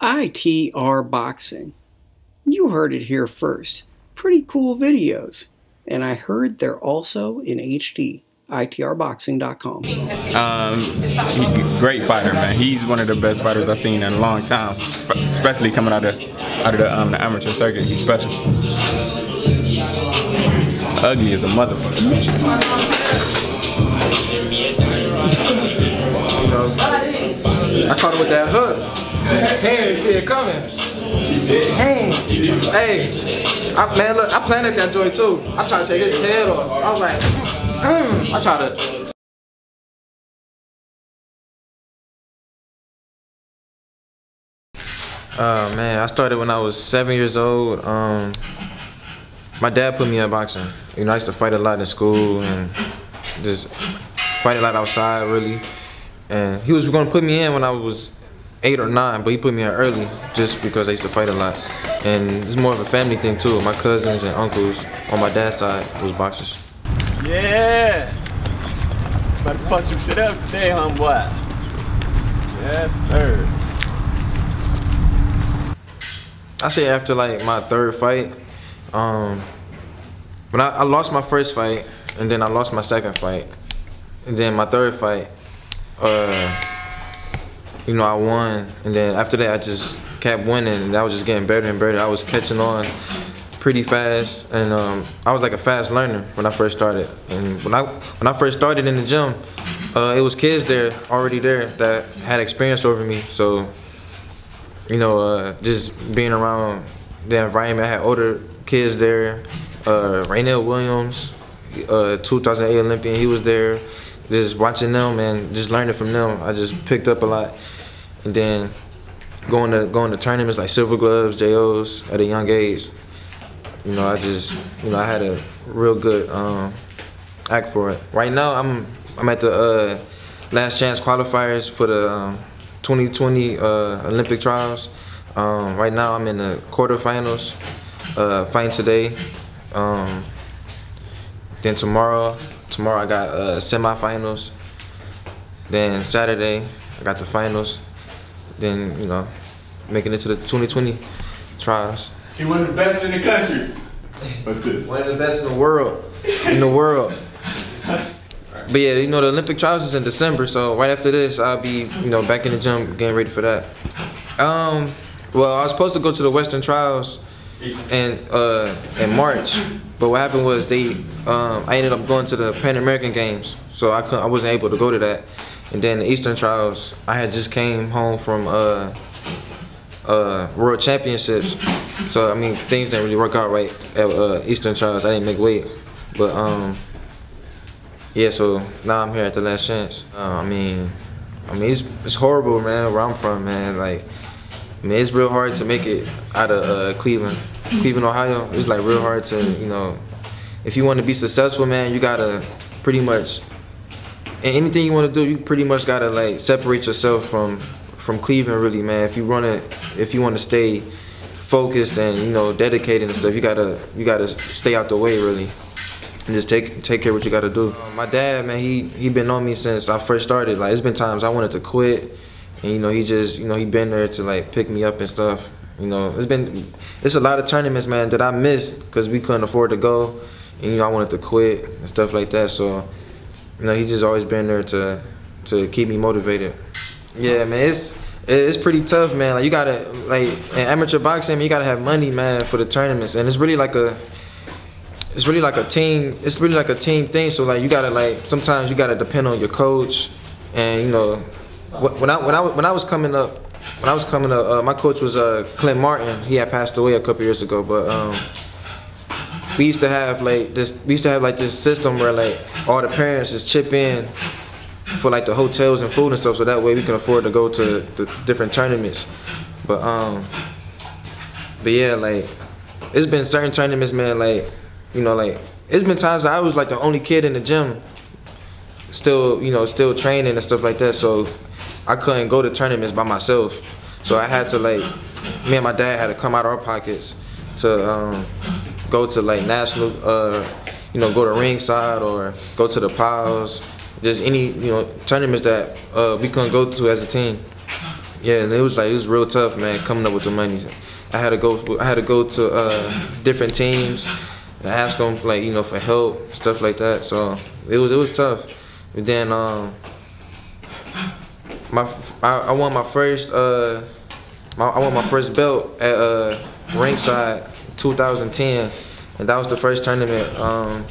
ITR Boxing. You heard it here first. Pretty cool videos. And I heard they're also in HD. ITRboxing.com. Um, great fighter, man. He's one of the best fighters I've seen in a long time, especially coming out of out of the, um, the amateur circuit. He's special. Ugly as a motherfucker. I caught him with that hook. He didn't see it coming. Hey, hey, I, man, look, I planted that joint too. I tried to take his head off. I was like, mm. I tried to. Uh, man, I started when I was seven years old. Um, my dad put me in boxing. You know, I used to fight a lot in school and just fight a lot outside, really. And he was gonna put me in when I was eight or nine, but he put me in early just because I used to fight a lot. And it's more of a family thing too. My cousins and uncles on my dad's side was boxers. Yeah! About to fuck some shit up today, homeboy. Yes, sir. I say after like my third fight, um, when I, I lost my first fight, and then I lost my second fight, and then my third fight, uh, you know, I won, and then after that, I just kept winning, and I was just getting better and better. I was catching on pretty fast, and um, I was like a fast learner when I first started. And when I when I first started in the gym, uh, it was kids there already there that had experience over me. So, you know, uh, just being around the environment, I had older kids there. Uh, Raynell Williams, uh, 2008 Olympian, he was there. Just watching them and just learning from them, I just picked up a lot. And then going to going to tournaments like Silver Gloves, JOs at a young age, you know, I just, you know, I had a real good um, act for it. Right now, I'm I'm at the uh, last chance qualifiers for the um, 2020 uh, Olympic trials. Um, right now, I'm in the quarterfinals, uh, fighting today. Um, then tomorrow, tomorrow I got uh, semifinals. Then Saturday, I got the finals. Then you know, making it to the 2020 trials. He one of the best in the country. What's this? One of the best in the world. In the world. But yeah, you know the Olympic trials is in December, so right after this, I'll be you know back in the gym getting ready for that. Um, well, I was supposed to go to the Western trials in uh in March, but what happened was they um I ended up going to the Pan American Games, so I couldn't I wasn't able to go to that. And then the Eastern trials, I had just came home from uh uh World Championships, so I mean things didn't really work out right at uh, Eastern trials. I didn't make weight, but um yeah, so now I'm here at the last chance. Uh, I mean, I mean it's it's horrible, man. Where I'm from, man, like. I mean, it's real hard to make it out of uh, Cleveland, Cleveland, Ohio. It's like real hard to, you know, if you want to be successful, man, you gotta pretty much, anything you want to do, you pretty much gotta like separate yourself from from Cleveland, really, man. If you want to, if you want to stay focused and you know dedicated and stuff, you gotta you gotta stay out the way, really, and just take take care of what you gotta do. My dad, man, he he been on me since I first started. Like, it's been times I wanted to quit. And you know, he just, you know, he been there to like pick me up and stuff. You know, it's been, it's a lot of tournaments, man, that I missed because we couldn't afford to go. And you know, I wanted to quit and stuff like that. So, you know, he just always been there to, to keep me motivated. Yeah, man, it's, it's pretty tough, man. Like you gotta, like in amateur boxing, you gotta have money, man, for the tournaments. And it's really like a, it's really like a team. It's really like a team thing. So like you gotta like sometimes you gotta depend on your coach, and you know when I when I when I was coming up, when I was coming up, uh, my coach was uh, Clint Martin. He had passed away a couple years ago, but um, we used to have like this. We used to have like this system where like all the parents just chip in for like the hotels and food and stuff, so that way we can afford to go to the different tournaments. But um, but yeah, like it's been certain tournaments, man. Like you know, like it's been times I was like the only kid in the gym, still you know, still training and stuff like that. So I couldn't go to tournaments by myself. So I had to like, me and my dad had to come out of our pockets to um, go to like national, uh, you know, go to ringside or go to the PALs, just any, you know, tournaments that uh, we couldn't go to as a team. Yeah, and it was like it was real tough, man, coming up with the money. I had to go. I had to go to uh, different teams and ask them like you know for help, stuff like that. So it was it was tough. But then um, my I, I won my first uh, my, I won my first belt at uh, Ringside 2010, and that was the first tournament um,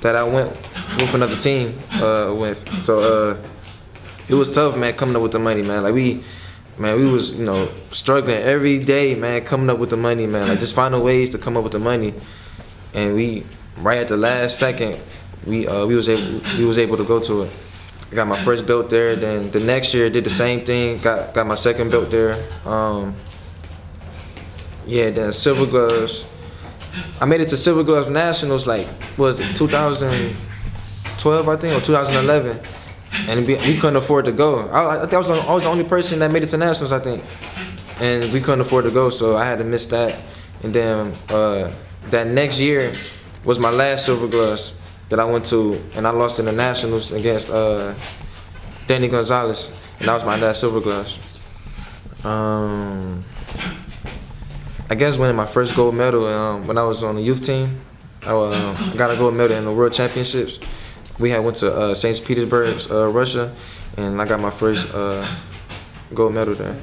that I went with another team uh, with. So uh, it was tough, man, coming up with the money, man. Like we, man, we was you know struggling every day, man, coming up with the money, man. Like just finding ways to come up with the money, and we right at the last second, we uh, we was able we was able to go to it. I got my first belt there. Then the next year, did the same thing. Got got my second belt there. Um, yeah, then silver gloves. I made it to silver gloves nationals like was it 2012 I think or 2011 and we, we couldn't afford to go. I, I think I was, the, I was the only person that made it to nationals, I think, and we couldn't afford to go, so I had to miss that. And then uh, that next year was my last Silver Gloves that I went to, and I lost in the nationals against uh, Danny Gonzalez, and that was my last Silver Gloves. Um, I guess winning my first gold medal um, when I was on the youth team. I uh, got a gold medal in the World Championships we had went to uh, St. Petersburg, uh, Russia, and I got my first uh, gold medal there.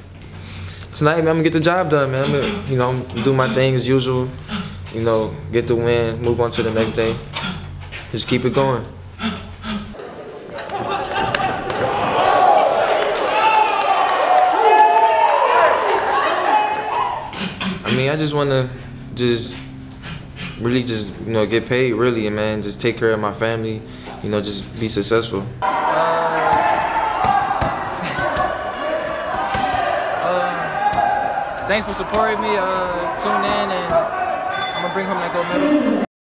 Tonight, man, I'm gonna get the job done, man. Gonna, you know, do my thing as usual. You know, get the win, move on to the next day. Just keep it going. I mean, I just wanna just really just you know get paid really and man just take care of my family you know just be successful uh, uh, thanks for supporting me uh, tune in and i'm gonna bring home that gold medal